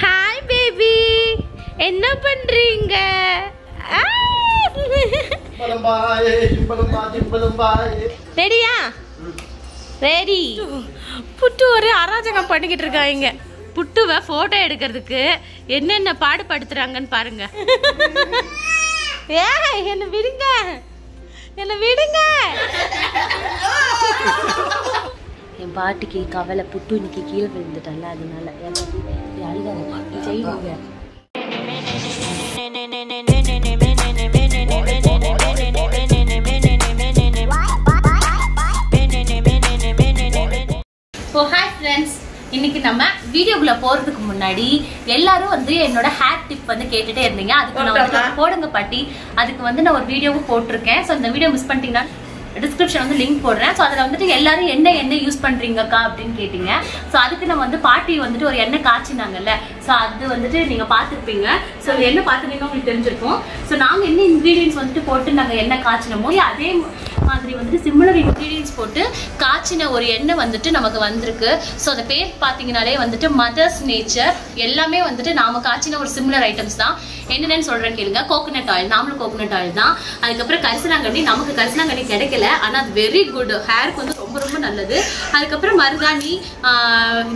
Hi baby என்ன பண்றீங்க? ரெடியா ரெடி புட்டு ஒரு அராஜகம் பண்ணிக்கிட்டு இருக்காங்க புட்டுவை போட்டோ எடுக்கிறதுக்கு என்னென்ன பாடுபடுத்துறாங்கன்னு பாருங்க. ஏ என்ன விடுங்க. என்ன விடுங்க. என் பாட்டிக்கு கவலை புட்டு இன்னைக்கு கீழே விழுந்துட்டல அதனால ஓ ஹாய் ஃப்ரெண்ட்ஸ் இன்னைக்கு நம்ம வீடியோக்குள்ள போறதுக்கு முன்னாடி எல்லாரும் வந்து என்னோட ஹேர் டிப் வந்து கேட்டுட்டே இருந்தீங்க. அதுக்கு நான் வந்து போடுங்க பாட்டி. அதுக்கு வந்து நான் ஒரு வீடியோவும் போட்டிருக்கேன். ஸோ இந்த வீடியோ மிஸ் பண்ணிட்டீங்கன்னா டிஸ்கிரிப்ஷன் வந்து லிங்க் போடுறேன். ஸோ அதில் வந்துட்டு எல்லாரும் என்ன எண்ணெய் யூஸ் பண்ணுறீங்கக்கா அப்படின்னு கேட்டிங்க. ஸோ அதுக்கு நம்ம வந்து பாட்டி வந்துட்டு ஒரு எண்ணெய் காய்ச்சினாங்கல்ல. ஸோ அது வந்துட்டு நீங்கள் பார்த்துருப்பீங்க. ஸோ எண்ணெய் பார்த்துட்டீங்கன்னா உங்களுக்கு தெரிஞ்சிருக்கும். ஸோ நாங்கள் என்ன இன்க்ரீடியன்ஸ் வந்துட்டு போட்டு நாங்கள் எண்ணெய் காய்ச்சினோமோ அதே மாதிரி வந்துட்டு சிமிலர் இன்க்ரீடியன்ஸ் போட்டு காய்ச்சின ஒரு எண்ணெய் வந்துட்டு நமக்கு வந்திருக்கு. ஸோ அந்த பேர் பார்த்தீங்கனாலே வந்துட்டு மதர்ஸ் நேச்சர் எல்லாமே வந்துட்டு நாம காய்ச்சின ஒரு சிமிலர் ஐட்டம்ஸ் தான். என்னென்னு சொல்றேன் கேளுங்க. கோகோனட் ஆயில் நாமளும் கோகோனட் ஆயில் தான். அதுக்கப்புறம் கரிசலாங்கண்ணி நமக்கு கரிசலாங்கண்ணி கிடைக்கல. ஆனால் அது வெரி குட் ஹேருக்கு வந்து ரொம்ப ரொம்ப நல்லது. அதுக்கப்புறம் மருதாணி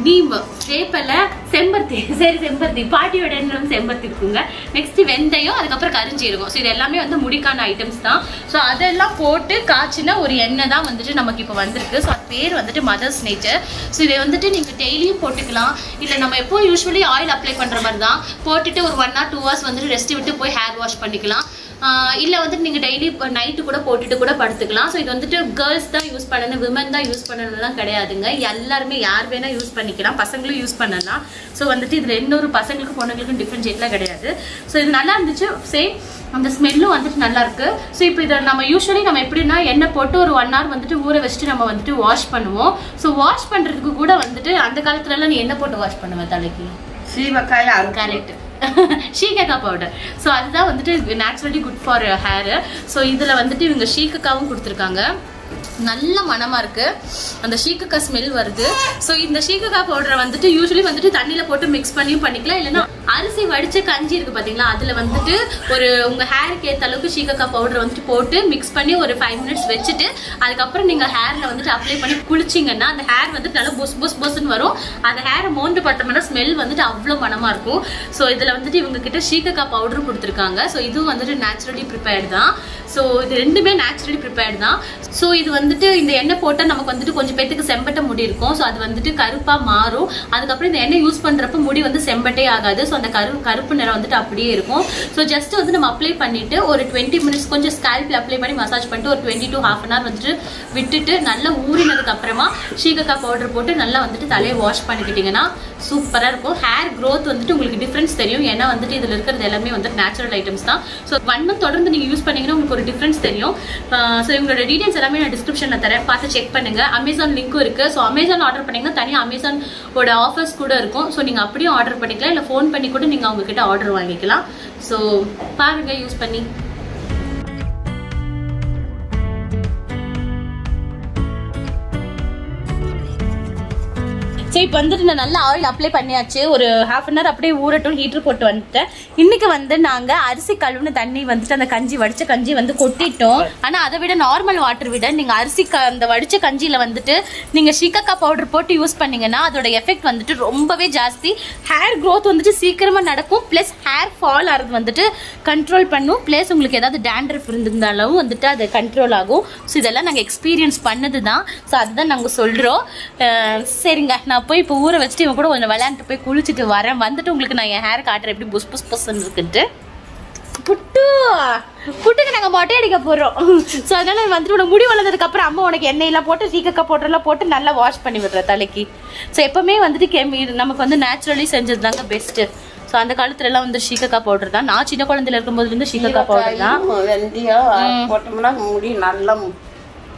நீம் வேப்பலை செம்பருத்தி. சரி செம்பருத்தி. பாட்டியோட எண்ணெய் செம்பருத்தி இருக்குங்க நெக்ஸ்ட் வெந்தயம் அதுக்கப்புறம் கரிஞ்சீரகம். ஸோ இது எல்லாமே வந்து முடிக்கான ஐட்டம்ஸ் தான். ஸோ அதெல்லாம் போட்டு காய்ச்சின ஒரு எண்ணெய் தான் வந்துட்டு நமக்கு இப்போ வந்திருக்கு. ஸோ அது பேர் வந்துட்டு மதர்ஸ் நேச்சர் ஸோ இதை வந்துட்டு நீங்கள் டெய்லியும் போட்டுக்கலாம். இல்லை நம்ம எப்போ யூஸ்வலி ஆயில் அப்ளை பண்ணுற மாதிரி தான். போட்டுட்டு ஒரு ஒன் ஆர் டூ ஹவர்ஸ் வந்துட்டு ரெஸ்ட் விட்டு போய் ஹேர் வாஷ் பண்ணிக்கலாம். இல்லை வந்துட்டு நீங்கள் டெய்லி நைட்டு கூட போட்டுட்டு கூட படுத்துக்கலாம். ஸோ இது வந்துட்டு கேர்ள்ஸ் தான் யூஸ் பண்ணணும் விமன் தான் யூஸ் பண்ணணும்லாம் கிடையாதுங்க. எல்லாருமே யார் வேணால் யூஸ் பண்ணிக்கலாம். பசங்களும் யூஸ் பண்ணலாம். ஸோ வந்துட்டு இதில் இன்னொரு பசங்களுக்கும் பொண்ணுங்களுக்கும் டிஃப்ரென்ஷியேட்லாம் கிடையாது. ஸோ இது நல்லா இருந்துச்சு. சேம் அந்த ஸ்மெல்லும் வந்துட்டு நல்லா இருக்கு. ஸோ இப்போ இதை நம்ம யூஸ்வலி நம்ம எப்படின்னா எண்ணெய் போட்டு ஒரு ஒன் ஹவர் வந்துட்டு ஊற வச்சுட்டு நம்ம வந்துட்டு வாஷ் பண்ணுவோம். ஸோ வாஷ் பண்ணுறதுக்கு கூட வந்துட்டு அந்த காலத்துலலாம் நீ எண்ணெய் போட்டு வாஷ் பண்ணுவேன் தலைக்கு? சீவக்காய் கரெக்ட் ஷீகக்கா பவுடர் ஸோ அதுதான் வந்துட்டு naturally good for hair so இதில் வந்துட்டு இவங்க ஷீகக்காவும் கொடுத்துருக்காங்க. நல்ல மணமா இருக்கு. அந்த ஷீகக்கா ஸ்மெல் வருது. ஸோ இந்த ஷீகக்கா பவுடரை வந்துட்டு யூஸ்வலி வந்துட்டு தண்ணியில போட்டு மிக்ஸ் பண்ணியும் பண்ணிக்கலாம். இல்லைன்னா அரிசி வடிச்ச கஞ்சி இருக்கு பாத்தீங்களா? அதுல வந்துட்டு ஒரு உங்க ஹேருக்கு ஏத்த அளவுக்கு ஷீகக்கா பவுடரை வந்துட்டு போட்டு மிக்ஸ் பண்ணி ஒரு ஃபைவ் மினிட்ஸ் வச்சுட்டு அதுக்கப்புறம் நீங்க ஹேர்ல வந்துட்டு அப்ளை பண்ணி குளிச்சிங்கன்னா அந்த ஹேர் வந்துட்டு நல்லா பொஸ் பொஸ் பொஸ்ன்னு வரும். அந்த ஹேரை மோண்டு பட்டோம்னா ஸ்மெல் வந்துட்டு அவ்வளோ மனமா இருக்கும். ஸோ இதுல வந்துட்டு இவங்க கிட்ட ஷீகக்கா பவுடரும் கொடுத்துருக்காங்க. ஸோ இதுவும் வந்துட்டு நேச்சுரலி ப்ரிப்பேர்டு தான். ஸோ இது ரெண்டுமே நேச்சுரலி ப்ரிப்பேர்டு தான். ஸோ இது வந்துட்டு இந்த எண்ணெய் போட்டால் நமக்கு வந்துட்டு கொஞ்சம் பேத்துக்கு செம்பட்ட முடி இருக்கும். ஸோ அது வந்துட்டு கருப்பாக மாறும். அதுக்கப்புறம் இந்த எண்ணெய் யூஸ் பண்ணுறப்ப முடி வந்து செம்பட்டே ஆகாது. ஸோ அந்த கரு கருப்பு நிறம் வந்துட்டு அப்படியே இருக்கும். ஸோ ஜஸ்ட் வந்து நம்ம அப்ளை பண்ணிட்டு ஒரு டுவெண்ட்டி மினிட்ஸ் கொஞ்சம் ஸ்கேல்பில் அப்ளை பண்ணி மசாஜ் பண்ணிட்டு ஒரு twenty to half an hour வந்துட்டு விட்டுட்டு நல்லா ஊறினதுக்கு அப்புறமா ஷீகக்கா பவுடர் போட்டு நல்லா வந்துட்டு தலையை வாஷ் பண்ணிக்கிட்டிங்கன்னா சூப்பராக இருக்கும். ஹேர் க்ரோத் வந்துட்டு உங்களுக்கு டிஃப்ரென்ஸ் தெரியும். ஏன்னா வந்துட்டு இதில் இருக்கிறது எல்லாமே வந்துட்டு நேச்சுரல் ஐட்டம்ஸ் தான். ஸோ ஒன் மந்த் தொடர்ந்து நீங்கள் யூஸ் பண்ணிங்கன்னா உங்களுக்கு ஒரு டிஃப்ரென்ஸ் தெரியும். ஸோ இவங்களோட டீடைல்ஸ் எல்லாமே நான் டிஸ்கிரிப்ஷனில் தரேன். பார்த்து செக் பண்ணுங்க. அமேசான் லிங்க்கும் இருக்குது ஸோ அமேசான் ஆர்டர் பண்ணீங்கன்னா தனியாக அமேசானோட ஆஃபர்ஸ் கூட இருக்கும். ஸோ நீங்கள் அப்படியும் ஆர்டர் பண்ணிக்கலாம். இல்லை ஃபோன் பண்ணி கூட நீங்கள் அவங்க கிட்ட ஆர்டர் வாங்கிக்கலாம். ஸோ பாருங்க யூஸ் பண்ணி. ஸோ இப்போ வந்துட்டு நான் நல்லா ஆயில் அப்ளை பண்ணியாச்சு. ஒரு ஹாஃப் அன் ஹவர் அப்படியே ஊறட்டும் ஹீட்டர் போட்டு வந்துட்டேன். இன்னைக்கு வந்து நாங்கள் அரிசி கழுவுன தண்ணி வந்துட்டு அந்த கஞ்சி வடிச்ச கஞ்சி வந்து கொட்டிட்டோம். ஆனால் அதை விட நார்மல் வாட்டர் விட நீங்கள் அரிசி க- அந்த வடிச்ச கஞ்சியில் வந்துட்டு நீங்கள் ஷிகக்கா பவுடர் போட்டு யூஸ் பண்ணீங்கன்னா அதோட எஃபெக்ட் வந்துட்டு ரொம்பவே ஜாஸ்தி. ஹேர் க்ரோத் வந்துட்டு சீக்கிரமாக நடக்கும். ப்ளஸ் ஹேர் ஃபால் ஆகிறது வந்துட்டு கண்ட்ரோல் பண்ணும். ப்ளஸ் உங்களுக்கு ஏதாவது டேண்ட்ரஃப் இருந்திருந்தாலும் வந்துட்டு அது கண்ட்ரோல் ஆகும். ஸோ இதெல்லாம் நாங்கள் எக்ஸ்பீரியன்ஸ் பண்ணது தான் ஸோ அதுதான் நாங்கள் சொல்கிறோம் சரிங்க. நான் போய் இப்போ ஊற வச்சுட்டு இவன் கூட கொஞ்சம் விளையாண்டுட்டு போய் குளிச்சுட்டு வரேன். வந்துட்டு உங்களுக்கு நான் என் ஹேர் காட்டுறேன். எப்படி புஸ் புஸ் புஸ்ன்னு இருக்குன்ட்டு. புட்டு! புட்டுக்கு நாங்கள் மொட்டை அடிக்க போகிறோம் ஸோ அதனால வந்துட்டு உனக்கு முடி வளர்ந்ததுக்கு அப்புறம் அம்மா உனக்கு எண்ணெயெல்லாம் போட்டு சீக்கக்கா பவுடர்லாம் போட்டு நல்லா வாஷ் பண்ணி விடுற தலைக்கு. ஸோ எப்பவுமே வந்துட்டு கெமி நமக்கு வந்து நேச்சுரலி செஞ்சது தாங்க பெஸ்ட்டு ஸோ அந்த காலத்துல எல்லாம் வந்து ஷீகக்கா பவுடர் தான். நான் சின்ன குழந்தையில இருக்கும்போது இருந்து ஷீகக்கா பவுடர் தான். வெந்தயம் போட்டோம்னா முடி நல்லா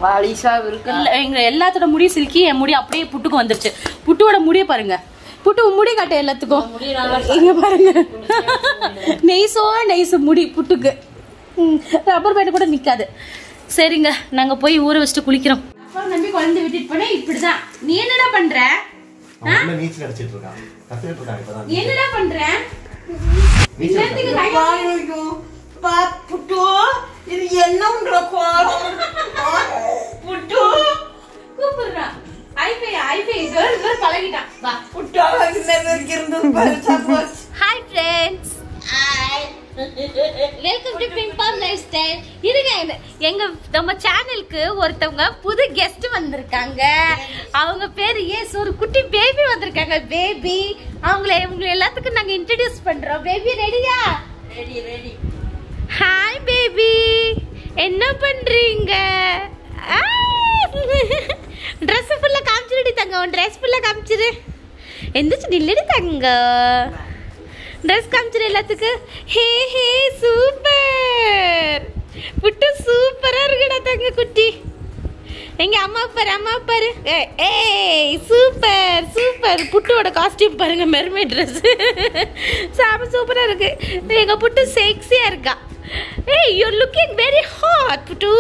பாலிஷா இருக்கு? எங்க எல்லாத்தோட முடி சில்கி என் முடி அப்படியே புட்டுக்கு வந்துருச்சு. புட்டுவோட முடிய பாருங்க. புட்டு முடி காட்ட எல்லாத்துக்கும். இங்க பாருங்க. நெய்ஸோ நெய்ஸ் முடி புட்டுக்கு. ரப்பர் பேண்ட் கூட நிக்காது. சரிங்க நாங்க போய் ஊற வச்சுட்டு குளிக்கிறோம். அப்பா நம்பி குழந்தை விட்டுட்டு போனா இப்படிதான். நீ என்னடா பண்ற? அவன் உள்ள நீச்சல் அடிச்சிட்டு கேர்ள் கேர்ள் பழகிட்டான். வா. புட்டு அழகு இருந்து பெருசா போச்சு hi friends welcome to pink palm lifestyle இருங்க எங்க நம்ம சேனலுக்கு ஒருத்தவங்க புது கெஸ்ட் வந்திருக்காங்க. அவங்க பேர் ஏஸ் ஒரு குட்டி பேபி வந்திருக்காங்க. பேபி அவங்கள இவங்க எல்லாத்துக்கும் நாங்க இன்ட்ரடியூஸ் பண்றோம். பேபி ரெடியா ரெடி ரெடி ஹாய் பேபி என்ன பண்றீங்க? ட்ரெஸ் ஃபுல்லாக காமிச்சிருடி தங்க உன் ட்ரெஸ் ஃபுல்லாக காமிச்சிரு. எந்திரிச்சு நில்லடி தங்க ட்ரெஸ் காமிச்சிரு எல்லாத்துக்கும் ஹே ஹே சூப்பர். புட்டு சூப்பராக இருக்குடா தங்க குட்டி. எங்க அம்மா பாரு அம்மா பாரு. ஏய், ஏய் சூப்பர் சூப்பர். புட்டுவோட காஸ்டியூம் பாருங்க மெர்மே ட்ரெஸ் சாம சூப்பராக இருக்கு. எங்கள் புட்டு செக்ஸியாக இருக்கா. ஏய் you looking very hot Puttu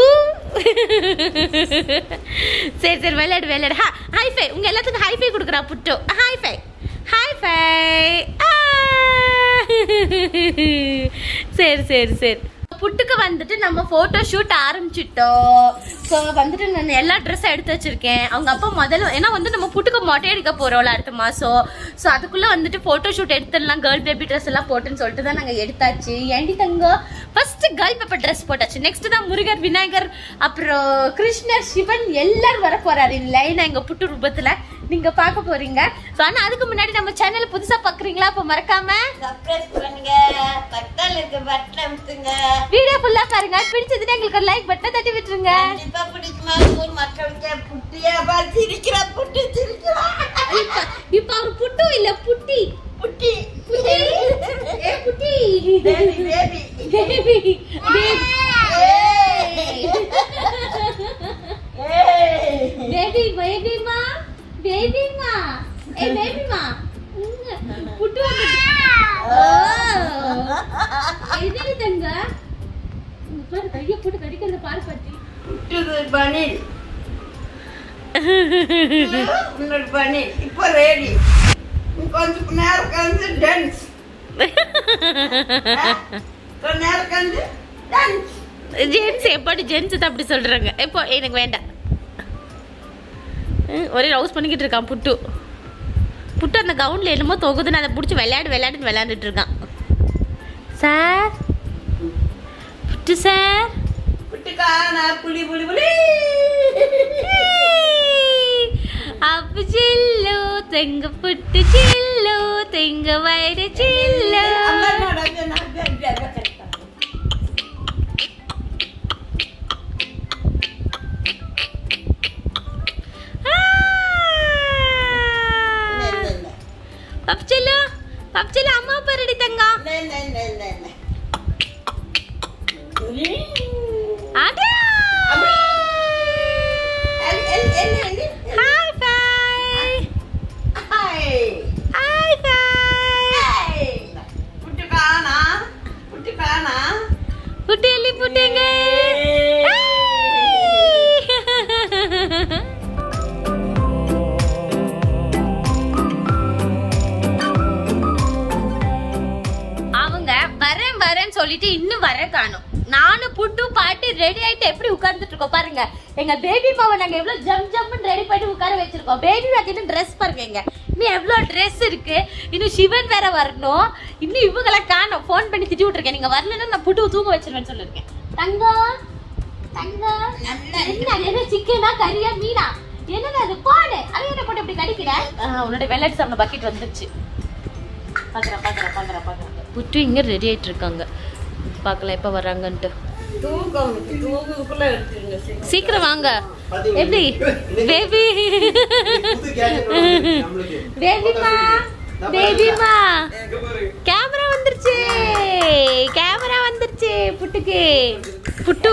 சரி சரி விளையாடு விளையாடு ஹா ஹை ஃபை உங்கள் எல்லாத்துக்கும் ஹை ஃபை கொடுக்குறா Puttu. High five high five சரி சரி சரி. புட்டுக்கு வந்துட்டு நம்ம போட்டோ ஷூட் ஆரம்பிச்சிட்டோம். ஸோ வந்துட்டு நான் எல்லா ட்ரெஸ்ஸும் எடுத்து வச்சிருக்கேன். அவங்க அப்பா முதல்ல ஏன்னா வந்து நம்ம புட்டுக்கு மொட்டை எடுக்க போறோம்ல அடுத்த மாசம். ஸோ அதுக்குள்ள வந்துட்டு போட்டோ ஷூட் எடுத்துடலாம் கேர்ள் பேபி ட்ரெஸ் எல்லாம் போட்டுன்னு சொல்லிட்டு தான் நாங்கள் எடுத்தாச்சு. ஏண்டி தங்க ஃபர்ஸ்ட் கேர்ள் பேப்பர் ட்ரெஸ் போட்டாச்சு. நெக்ஸ்ட் தான் முருகர் விநாயகர் அப்புறம் கிருஷ்ணர் சிவன் எல்லாரும் வர போறாரு லைனா எங்க புட்டு ரூபத்துல. நீங்க பார்க்க போறீங்க. ஸோ ஆனா அதுக்கு முன்னாடி நம்ம சேனல் புதுசா பாக்குறீங்களா? அப்ப மறக்காம. வீடியோ ஃபுல்லா பாருங்க. பிடிச்சதுன்னா எங்களுக்கு ஒரு லைக் பட்டனை தட்டி விட்டுருங்க. இப்ப அவர் புட்டு இல்ல புட்டி. புட்டி. புட்டி. பேபி பேபி பேபி பேபிமா பேபிமா ஏ பேபிமா புட்டு எதிரி தங்க இங்க பாரு கைய போட்டு கடிக்கிறத பாரு பாட்டி புட்டுது பனில் உன்னோட பனில் இப்போ ரெடி கொஞ்சம் நேரம் கலந்து டான்ஸ் கொஞ்ச நேரம் கலந்து டான்ஸ் ஜென்ஸ் எப்படி ஜென்ஸ் தான் அப்படி சொல்றாங்க? இப்போ எனக்கு வேண்டாம். ஒரே ரவுஸ் பண்ணிக்கிட்டு இருக்கான் புட்டு. புட்டு அந்த கவுன்ல என்னமோ தொகுதுன்னு அதை பிடிச்சி விளையாடு விளையாடுன்னு விளையாண்டுட்டு இருக்கான். சார் புட்டு சார் புட்டுக்கான புளி புளி புளி അപ്പ് ചില്ലു തെങ്ങ് പുട്ട് ചില്ലു തെങ്ങ് വയറ് ചില്ലു. புட்டு பாட்டி ரெடி ஆயிட்டு எப்படி உட்கார்ந்துட்டு இருக்கோம் பாருங்க. எங்க பேபி மாவை நாங்க எவ்வளவு ஜம் ஜம்னு ரெடி பண்ணி உட்கார வச்சிருக்கோம். பேபி பேக் ட்ரெஸ் பாருங்க எங்க இன்னும் எவ்வளவு ட்ரெஸ் இருக்கு. இன்னும் சிவன் வேற வரணும். இன்னும் இவங்களை காணோம். ஃபோன் பண்ணி திட்டி விட்டுருக்கேன். நீங்க வரலன்னா நான் புட்டு தூங்க வச்சிருவேன்னு சொல்லிருக்கேன். தங்கம் தங்கம் என்ன என்ன சிக்கனா கறியா மீனா? என்னடா அது போடு. அது என்ன போட்டு இப்படி கடிக்கிற? உன்னோட வெள்ளட் சாப்பிட பக்கெட் வந்துருச்சு. பாக்குறேன் பாக்குறேன் பாக்குறேன் பாக்குறேன். புட்டு இங்க ரெடி ஆயிட்டு இருக்காங்க. பார்க்கலாம் எப்போ வர்றாங்கன்ட்டு. சீக்கிரம் வாங்க. எப்படி? பேபி பேபிமா பேபிமா கேமரா வந்துருச்சு. கேமரா வந்துருச்சு புட்டுக்கு. புட்டு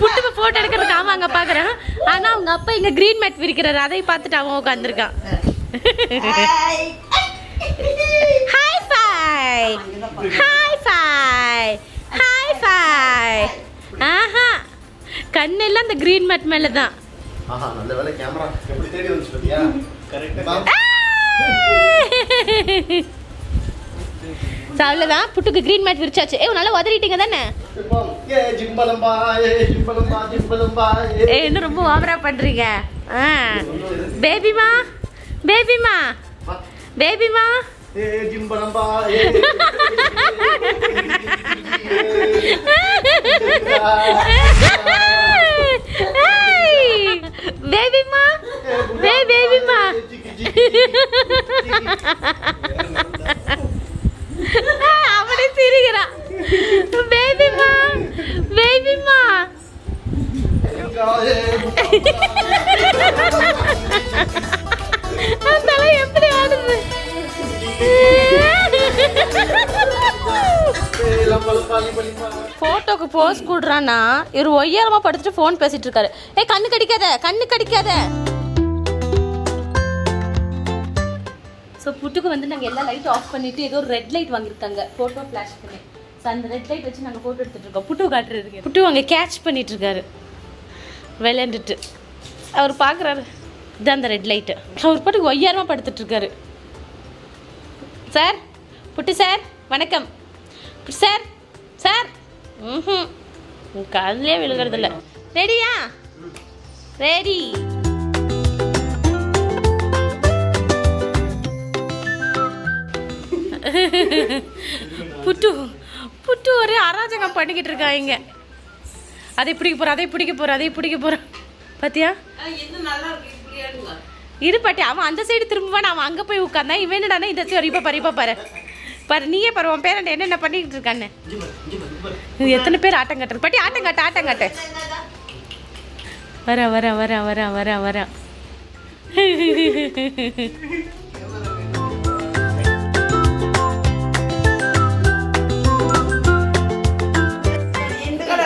புட்டுக்கு போட்டோ எடுக்கிறதுக்கு ஆமா அங்க பாக்குறேன். ஆனா அவங்க அப்பா இங்க கிரீன் மேட் விரிக்கிறாரு. அதை பார்த்துட்டு அவன் உட்காந்துருக்கான் high five high five high five ஆஹா கண்ணெல்லாம் அந்த கிரீன் மேட் மேல தான் ஆஹா நல்ல வேலை கேமரா எப்படி தேடி வந்துச்சு பாத்தியா? கரெக்டா So, அவ்வளவுதான் புட்டுக்கு கிரீன் மேட் விரிச்சாச்சு. ஏ நல்லா உதறிட்டீங்க தானே? ஏ இன்னும் ரொம்ப ஓவரா பண்றீங்க. பேபிமா பேபிமா பேபிமா. ஏ ஜிம்பலம்பா ஏ. பேபிமா பே பேபிமா அவனே போஸ் கூடுறான்னா இவர் ஒய்யாரமா படுத்துட்டு ஃபோன் பேசிட்டு இருக்காரு ஏய் கண்ணு கடிக்காத கண்ணு கடிக்காத. ஸோ புட்டுக்கு வந்து நாங்கள் எல்லா லைட்டும் ஆஃப் பண்ணிட்டு ஏதோ ரெட் லைட் வாங்கியிருக்காங்க. ஃபோட்டோ ஃப்ளாஷ் பண்ணி. ஸோ அந்த ரெட் லைட் வச்சு நாங்கள் ஃபோட்டோ எடுத்துகிட்டு இருக்கோம். புட்டு காட்டுறதுக்கு. புட்டு அங்கே கேட்ச் பண்ணிட்டு இருக்காரு விளையாண்டுட்டு. அவர் பார்க்குறாரு இது அந்த ரெட் லைட்டு அவர் பாட்டுக்கு ஒய்யாரமாக படுத்துட்டு இருக்காரு சார் புட்டு சார் வணக்கம். சார் சார் ம் காதலே விழுகிறதில்ல. ரெடியா? ரெடி. புட்டு புட்டு ஒரே அராஜகம் பண்ணிக்கிட்டு இருக்காங்க அதை பிடிக்க போற அதை பிடிக்க போற அதை பிடிக்க போற. பாத்தியா? இது இரு பாட்டி அவன் அந்த சைடு திரும்புவான் அவன் அங்க போய் உட்கார்ந்தான் இவன் என்னடா இந்த சைடு இப்ப பாரு இப்ப பாரு. பாரு நீயே பாரு உன் பேரண்ட் என்னென்ன பண்ணிக்கிட்டு இருக்கான்னு. எத்தனை பேர் ஆட்டம் கட்டுறது? பாட்டி ஆட்டம் காட்டு ஆட்டம் காட்டு. வர வர வர வர வர வர. இந்த கடை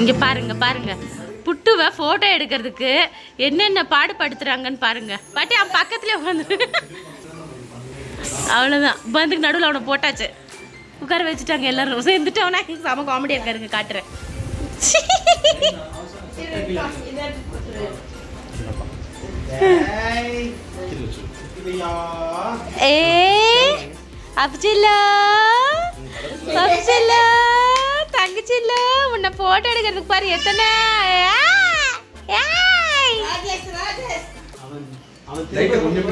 இங்க பாருங்க பாருங்க. புட்டுவை போட்டோ எடுக்கிறதுக்கு என்னென்ன பாடுபடுத்துறாங்கன்னு பாருங்க. பாட்டி அவன் பக்கத்துலயே உட்காந்து அவ்வளவுதான். பந்துக்கு நடுவில் அவனை போட்டாச்சு. உட்கார வச்சுட்டாங்க எல்லாரும் சேர்ந்துட்டு அவனா செம காமெடியா இருக்காருங்க காட்டுறேன். ஏ அப்ஜில்லா! அப்ஜில்லா! தங்கச்சில்லா! உன்னை போட்டோ எடுக்கிறதுக்கு பாரு எத்தனை?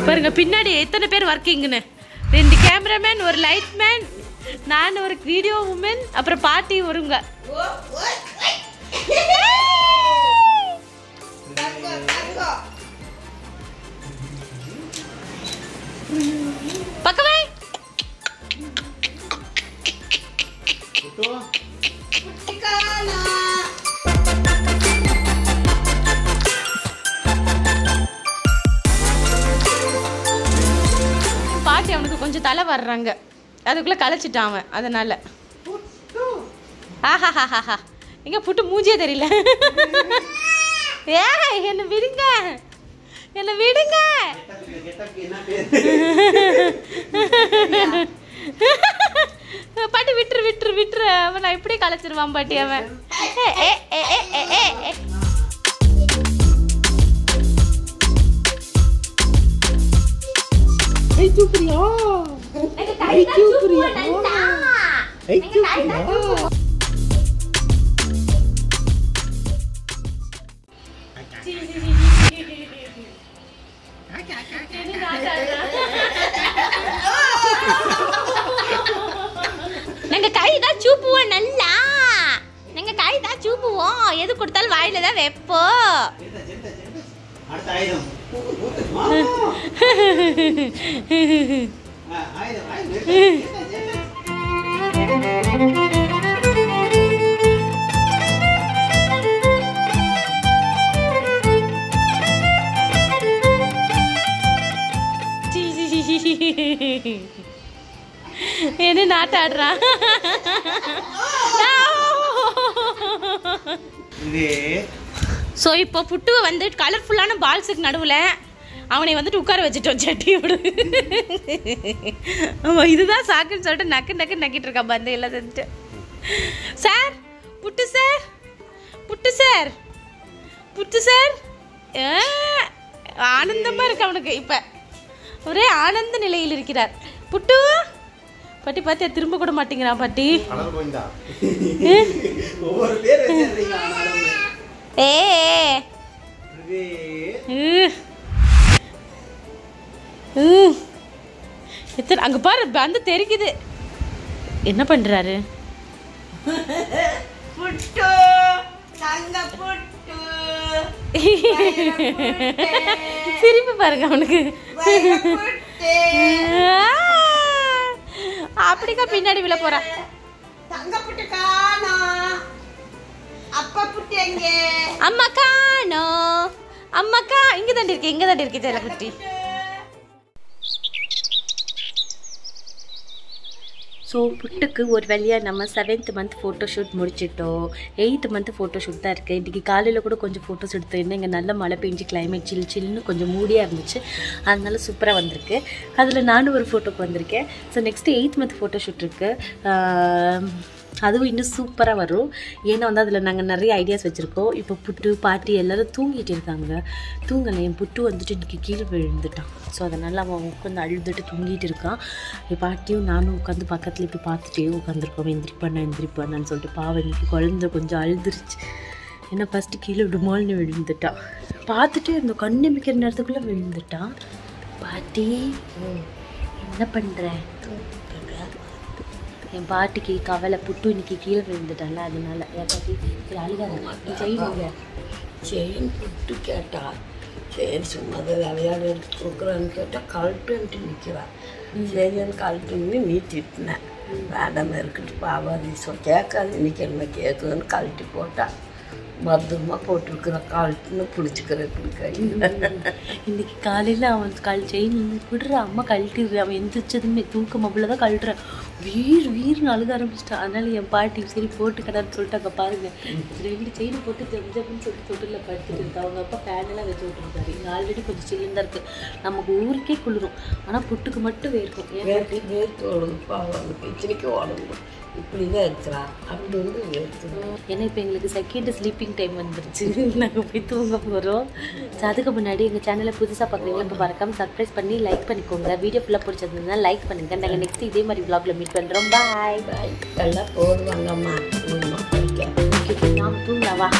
பாருங்க பின்னாடி எத்தனை பேர் ஒர்க்கிங்னு ரெண்டு கேமராமேன் ஒரு லைட் மேன் நான் ஒரு வீடியோ உமன் அப்புறம் பாட்டி வருங்க ஓ தலை வர்றாங்க. அதுக்குள்ளே கலைச்சிட்டான் அவன் அதனால. ஆஹாஹாஹா இங்கே புட்டு மூஞ்சியே தெரியல. ஏ என்னை விடுங்க. என்னை விடுங்க. பாட்டி விட்டுரு விட்டுரு விட்டுரு. அவன் நான் இப்படி கலைச்சிருவான் பாட்டி அவன். ஏ, ஏ, ஏ, ஏ, ஏ, ஏ, ஏ. நாங்க கை தான் சூப்புவோம் நல்லா நாங்க கை என்ன நாட்டாடுறான் ஸோ இப்போ புட்டுவை வந்து கலர்ஃபுல்லான பால்ஸுக்கு நடுவில். அவனை வந்துட்டு உட்கார வச்சுட்டோம் சட்டியோடு ஆமாம் இதுதான் சாக்குன்னு சொல்லிட்டு நக்கு நக்கு நக்கிட்டு இருக்கான் பந்து எல்லாம் செஞ்சுட்டு. Sir Puttu sir Puttu sir Puttu sir. ஆ, ஆனந்தமா இருக்கு அவனுக்கு இப்போ. ஒரே ஆனந்த நிலையில் இருக்கிறார். புட்டு பாட்டி பாத்தியா திரும்ப கூட மாட்டேங்கிறான் பாட்டி. ஏ. எத்தனை அங்க பாரு பந்து தெரிக்குது. என்ன புட்டு. சிரிப்பு பாருங்க அவனுக்கு. அப்படிக்கா பின்னாடி விழ போறா. அம்மா காணோ. அம்மாக்கா இங்க தாண்டி இருக்கு இங்க தாண்டி இருக்கு செல்லக்குட்டி ஸோ புட்டுக்கு ஒரு வழியாக நம்ம செவன்த் மந்த் ஃபோட்டோ ஷூட் முடிச்சிட்டோம். எயித்து மந்த் ஃபோட்டோ ஷூட் தான் இருக்குது இன்றைக்கி காலையில் கூட கொஞ்சம் ஃபோட்டோஸ் எடுத்துருந்தேன். இங்கே நல்ல மழை பெஞ்சு கிளைமேட் சில் சில்னு கொஞ்சம் மூடியாக இருந்துச்சு. அதனால சூப்பராக வந்திருக்கு. அதில் நானும் ஒரு ஃபோட்டோக்கு வந்திருக்கேன். So next eighth month photo shoot இருக்குது அதுவும் இன்னும் சூப்பராக வரும். ஏன்னா வந்து அதில் நாங்கள் நிறைய ஐடியாஸ் வச்சுருக்கோம். இப்போ புட்டு பாட்டி எல்லோரும் தூங்கிட்டு இருக்காங்க. தூங்கலை என் புட்டு வந்துட்டு இன்றைக்கி கீழே விழுந்துட்டான். ஸோ அதனால் அவன் உட்காந்து அழுதுட்டு தூங்கிட்டு இருக்கான். என் பாட்டியும் நானும் உட்காந்து பக்கத்தில் இப்படி பார்த்துட்டே உட்காந்துருக்கோம் எந்திரிப்பானா எந்திரிப்பானான்னு சொல்லிட்டு பாவம் இன்னைக்கு குழந்த கொஞ்சம் அழுதுருச்சு. ஏன்னா ஃபஸ்ட்டு கீழே விடுமோன்னு விழுந்துட்டான். பார்த்துட்டு இந்த கண்ணு மிக்கிற நேரத்துக்குள்ளே விழுந்துட்டான். பாட்டி என்ன பண்ணுற என் பாட்டிக்கு கவலை புட்டு இன்னைக்கு கீழே விழுந்துட்டால அதனால. என் பாட்டி சரி அழுகாத. நீ செயின் புட்டு கேட்டா சரி சும்மா விளையாட எடுத்து கொடுக்குறான்னு கேட்டால் கழட்டுன்ட்டு நிற்கிறான் சரின்னு கழட்டுன்னு நீ திட்டினேன் வேண்டாம இருக்கட்டு பாவாதி சொ கேட்காது இன்னைக்கு என்ன கேட்குதுன்னு கழட்டி போட்டா. பத்திரமா போட்டிருக்கிறேன் கழட்டுன்னு பிடிச்சிக்கிறேன் இப்படி கையில் இன்னைக்கு காலையில் அவன் கல் செயின் விடுற. அம்மா கழட்டிடுற. அவன் எந்திரிச்சதுமே தூக்கம் அவ்வளோ தான் கழட்டுறான் வீர் வீர்னு அழுக ஆரம்பிச்சிட்டான் அதனால என் பாட்டி சரி போட்டு கடான்னு சொல்லிட்டு அங்கே பாருங்க. ரெண்டு செயின் போட்டு ஜப்ஜப்னு சொல்லிட்டு தொட்டில் படுத்துட்டு இருக்கு. அவங்க அப்பா ஃபேன் எல்லாம் வச்சு விட்டுருக்காரு இங்கே ஆல்ரெடி கொஞ்சம் சில்லுன்னு தான் இருக்கு. நமக்கு ஊருக்கே குளிரும். ஆனால் புட்டுக்கு மட்டும் வேர்க்கும். ஏன் வேர்த்து வேர்த்து ஓடுது பாவம். இத்தனைக்கு உடம்பு இப்படி தான் இருக்கிறா அப்படி வந்து ஏன்னா இப்போ எங்களுக்கு செகண்ட் ஸ்லீப்பிங் டைம் வந்துருச்சு. நாங்கள் போய் தூங்க போகிறோம் ஸோ அதுக்கு முன்னாடி எங்கள் சேனலை புதுசாக பார்க்குறீங்களா இப்போ மறக்காம சர்ப்ரைஸ் பண்ணி லைக் பண்ணிக்கோங்க. வீடியோ ஃபுல்லாக பிடிச்சிருந்ததுன்னா லைக் பண்ணுங்கள் நாங்கள் நெக்ஸ்ட் இதே மாதிரி vlogல மீட் பண்ணுறோம் பாய் எல்லாம் போடுவாங்கம்மா. ஊர்மா படிக்க. நாம தூங்கலாம் வா